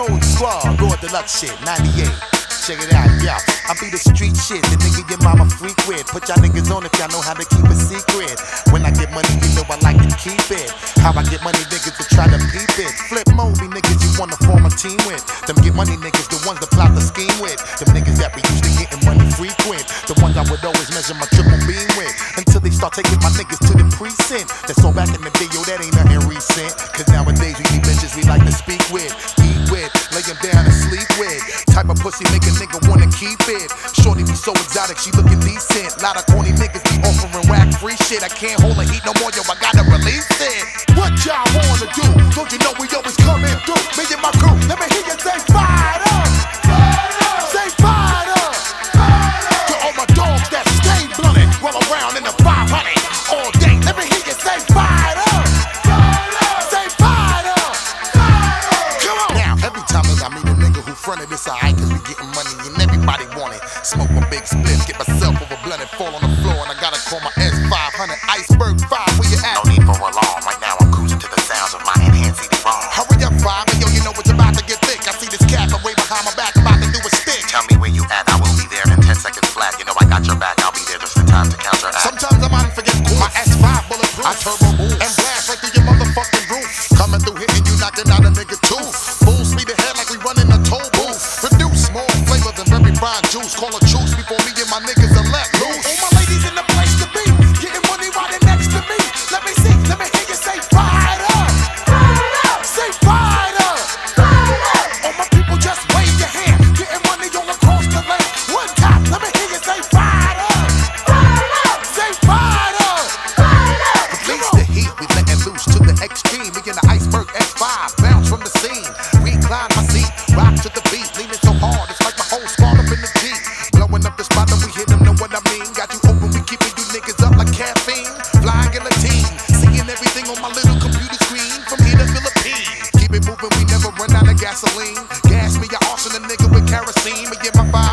Squad, Raw Deluxe shit, 98. Check it out, yeah. I be the street shit, the nigga your mama freak with. Put y'all niggas on if y'all know how to keep a secret. When I get money, you know I like to keep it. How I get money, niggas to try to peep it. Flipmode niggas you wanna form a team with. Them get money niggas, the ones that plot the scheme with. Them niggas that be used to getting money frequent. The ones I would always measure my triple beam with. Until they start taking my niggas to the precinct. That's all back in the day, yo, that ain't nothing recent. Cause nowadays we need bitches we like to speak with, 'em down sleep with. Type of pussy make a nigga wanna keep it. Shorty be so exotic, she looking decent. Lot of corny niggas be offering whack free shit. I can't hold a heat no more, yo, I gotta release it. What y'all wanna do? Don't you know we always coming through? Me and my crew, let me hear you say fired nigga who this alright, cause we getting money and everybody want it. Smoke a big split, the beat, leaning so hard, it's like my whole squad up in the Jeep. Blowing up the spot that we hit them, know what I mean. Got you open, we keeping you niggas up like caffeine. Flying guillotine, seeing everything on my little computer screen from here to Philippines. Keep it moving, we never run out of gasoline. Gas me, I arson a nigga with kerosene. And my vibe